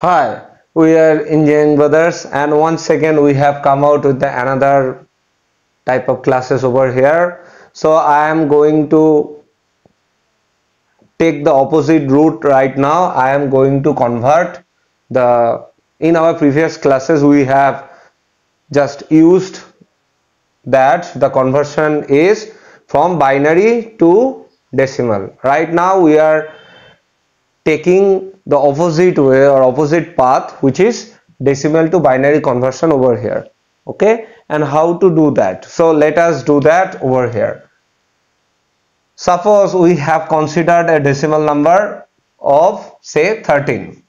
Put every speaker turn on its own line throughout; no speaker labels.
Hi, we are Engineering Brothers and once again we have come out with the another type of classes over here. So I am going to take the opposite route right now. I am going to convert the in our previous classes we have just used that the conversion is from binary to decimal. Right now we are taking the opposite way or opposite path which is decimal to binary conversion over here. Okay? And how to do that? So let us do that over here. Suppose we have considered a decimal number of say 13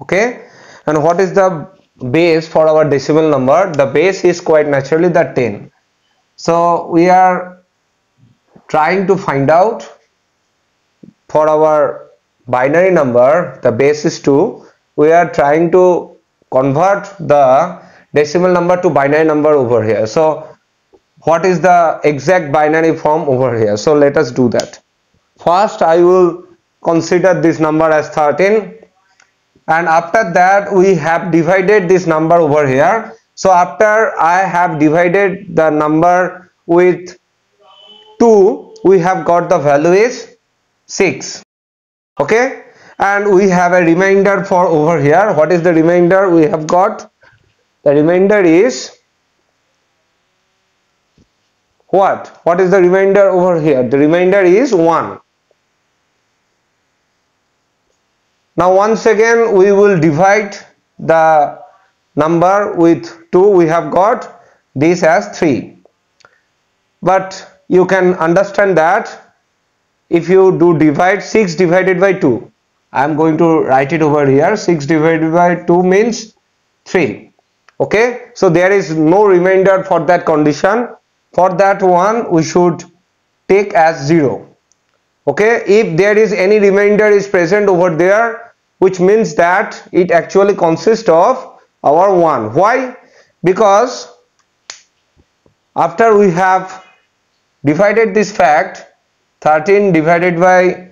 okay? And what is the base for our decimal number? The base is quite naturally the 10 so we are trying to find out for our binary number the base is 2 we are trying to convert the decimal number to binary number over here. So what is the exact binary form over here? So let us do that. First i will consider this number as 13 and after that we have divided this number over here. So after i have divided the number with 2 we have got the value is 6 okay? And we have a remainder for over here. What is the remainder? We have got the remainder is what? What is the remainder over here? The remainder is 1 now once again we will divide the number with 2 we have got this as 3 but you can understand that if you do divide 6 divided by 2 I am going to write it over here. 6 divided by 2 means 3 okay? So there is no remainder for that condition. For that one we should take as 0 okay? If there is any remainder is present over there which means that it actually consists of our 1 why? Because after we have divided this fact 13 divided by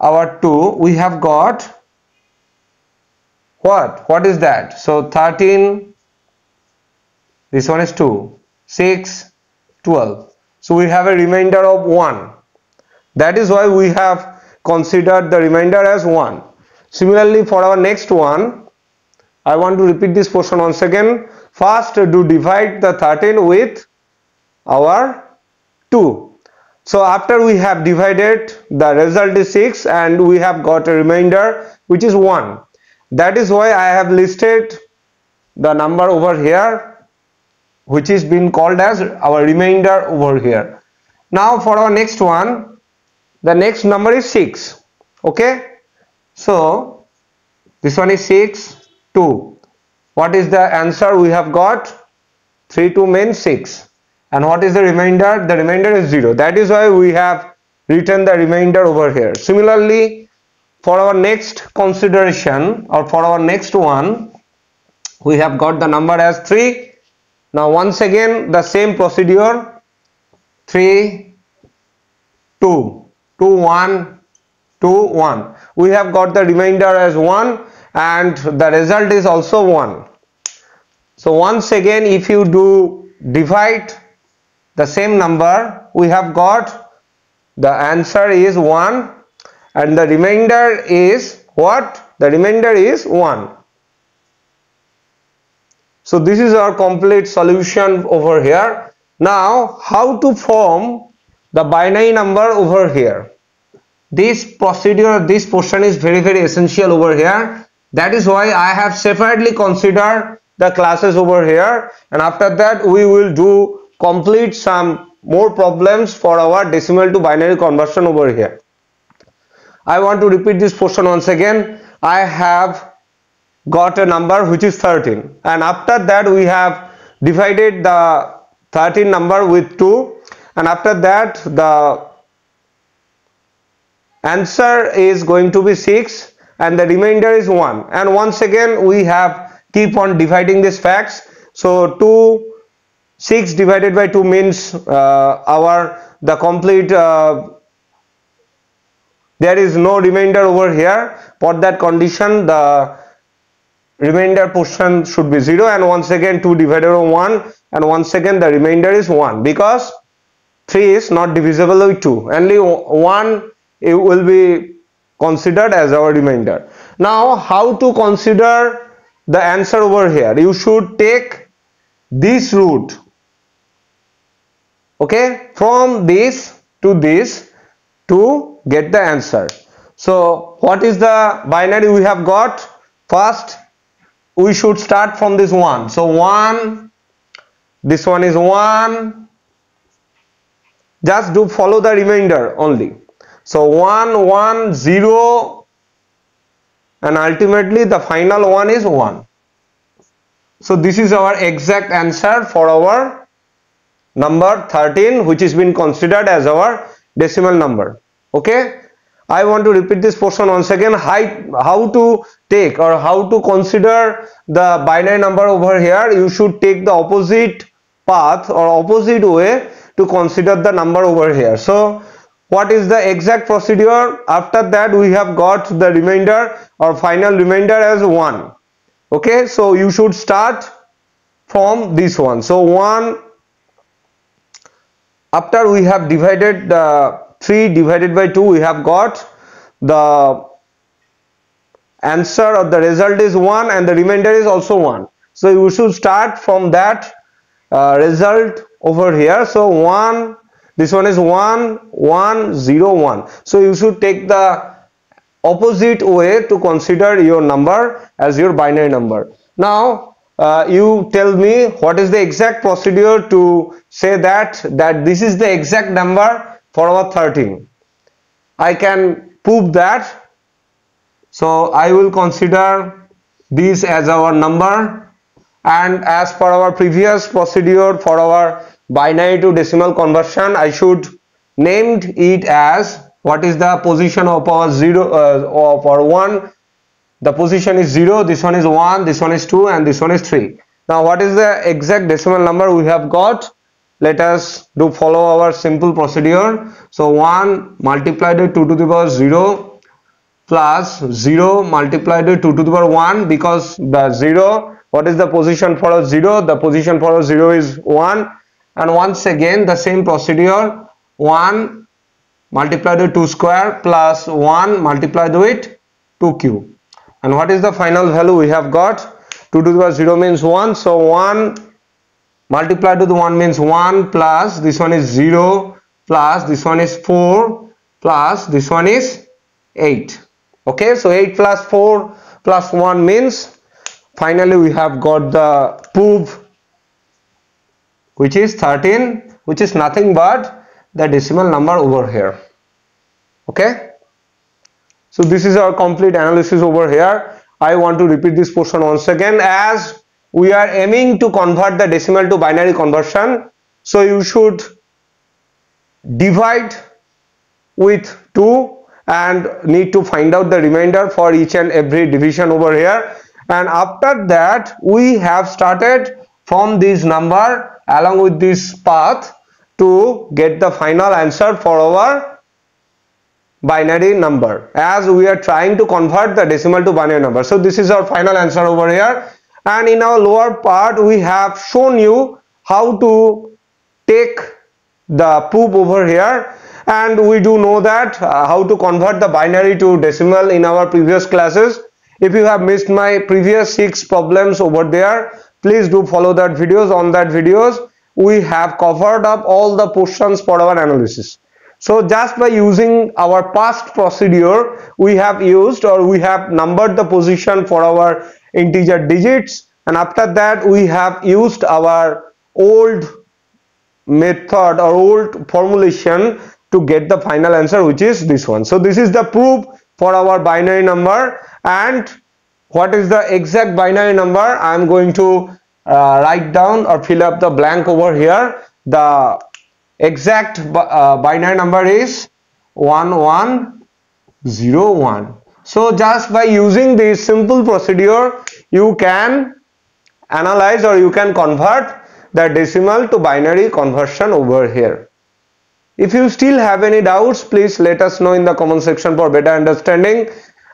our 2 we have got what? What is that? So 13 this one is 2 6 12 so we have a remainder of 1 that is why we have considered the remainder as 1 similarly for our next one I want to repeat this portion once again. First do divide the 13 with our 2 so after we have divided the result is 6 and we have got a remainder which is 1. That is why I have listed the number over here which is being called as our remainder over here. Now for our next one the next number is 6 okay. So this one is 6 2 what is the answer we have got 3 2 means 6 and what is the remainder? The remainder is 0 that is why we have written the remainder over here. Similarly for our next consideration or for our next one we have got the number as 3 now once again the same procedure. 3 2 2 1 2 1 we have got the remainder as 1 and the result is also 1 so once again if you do divide the same number we have got. The answer is 1 and the remainder is what? The remainder is 1 so this is our complete solution over here. Now how to form the binary number over here? This procedure this portion is very very essential over here. That is why i have separately considered the classes over here. And after that we will do complete some more problems for our decimal to binary conversion over here. I want to repeat this portion once again. I have got a number which is 13 and after that we have divided the 13 number with 2 and after that the answer is going to be 6 and the remainder is 1 and once again we have keep on dividing these facts. So 2 6 divided by 2 means uh, our the complete uh, there is no remainder over here. For that condition the remainder portion should be 0 and once again 2 divided by 1 and once again the remainder is 1 because 3 is not divisible with 2 only 1 it will be considered as our remainder. Now how to consider the answer over here? You should take this route okay? From this to this to get the answer. So what is the binary we have got? First we should start from this one. So one this one is one. Just do follow the remainder only. So 1 1 0 and ultimately the final one is 1 so this is our exact answer for our number 13 which is been considered as our decimal number. Okay? I want to repeat this portion once again. How, how to take or how to consider the binary number over here you should take the opposite path or opposite way to consider the number over here. So what is the exact procedure? After that we have got the remainder or final remainder as 1 okay? So you should start from this one. So 1 after we have divided the 3 divided by 2 we have got the answer or the result is 1 and the remainder is also 1 so you should start from that uh, result over here. So 1 this one is 1 1 0 1 so you should take the opposite way to consider your number as your binary number. Now uh, you tell me what is the exact procedure to say that that this is the exact number for our 13 I can prove that. So I will consider this as our number and as per our previous procedure for our binary to decimal conversion I should named it as what is the position of our 0 uh, of our 1 the position is 0 this one is 1 this one is 2 and this one is 3 now what is the exact decimal number we have got let us do follow our simple procedure. So 1 multiplied by 2 to the power 0 plus 0 multiplied by 2 to the power 1 because the 0 what is the position for a 0 the position for a 0 is 1 and once again the same procedure. 1 multiplied by 2 square plus 1 multiplied with 2 cube. And what is the final value we have got? 2 to the power 0 means 1 so 1 multiplied the 1 means 1 plus this one is 0 plus this one is 4 plus this one is 8 okay so 8 plus 4 plus 1 means finally we have got the proof which is 13 which is nothing but the decimal number over here. Okay? So this is our complete analysis over here. I want to repeat this portion once again as we are aiming to convert the decimal to binary conversion. So you should divide with 2 and need to find out the remainder for each and every division over here. And after that we have started from this number along with this path to get the final answer for our binary number. As we are trying to convert the decimal to binary number. So this is our final answer over here and in our lower part we have shown you how to take the poop over here. And we do know that uh, how to convert the binary to decimal in our previous classes. If you have missed my previous six problems over there please do follow that videos. On that videos we have covered up all the portions for our analysis. So just by using our past procedure we have used or we have numbered the position for our integer digits. And after that we have used our old method or old formulation to get the final answer which is this one. So this is the proof for our binary number. And what is the exact binary number? I am going to uh, write down or fill up the blank over here. The exact uh, binary number is 1101 so just by using this simple procedure you can analyze or you can convert the decimal to binary conversion over here. If you still have any doubts please let us know in the comment section for better understanding.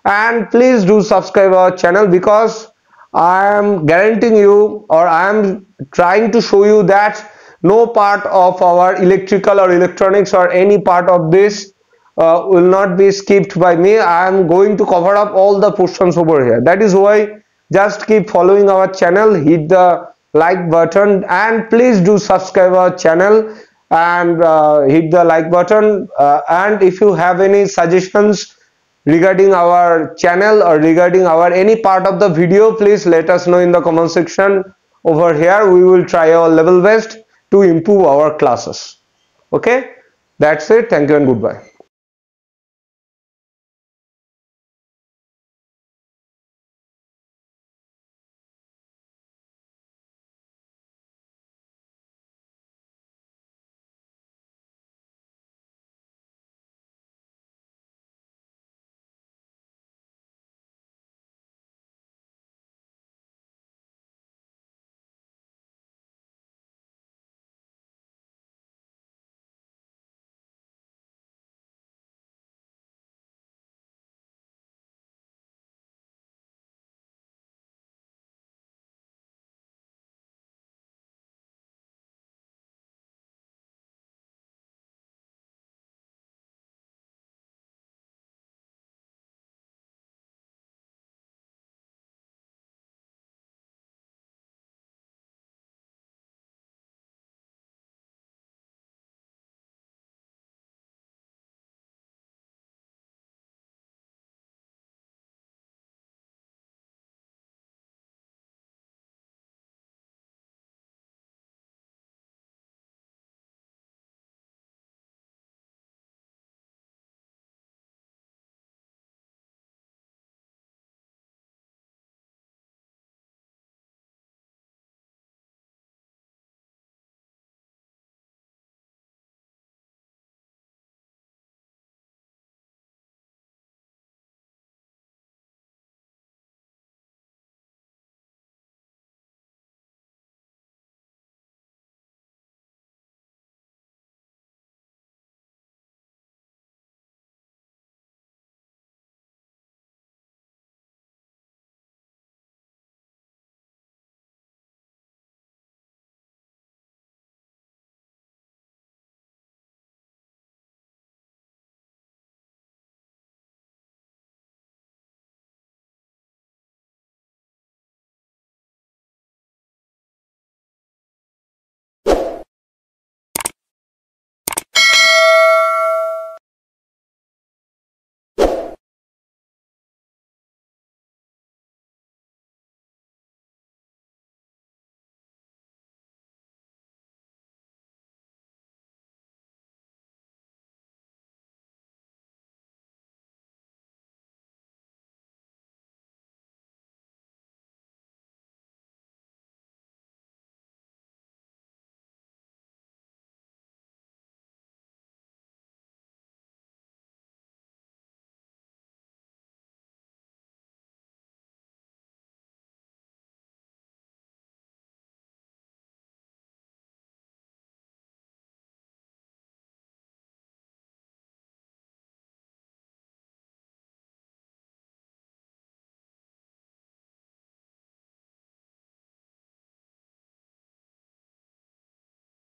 And please do subscribe our channel because I am guaranteeing you or I am trying to show you that no part of our electrical or electronics or any part of this uh, will not be skipped by me. I am going to cover up all the portions over here. That is why just keep following our channel hit the like button and please do subscribe our channel and uh, hit the like button. Uh, and if you have any suggestions regarding our channel or regarding our any part of the video please let us know in the comment section. Over here we will try our level best to improve our classes. Okay? That's it. Thank you and goodbye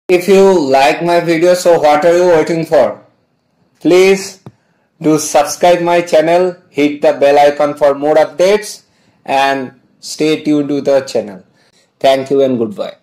If you like my video, so what are you waiting for? Please do subscribe my channel, hit the bell icon for more updates and stay tuned to the channel. Thank you and goodbye.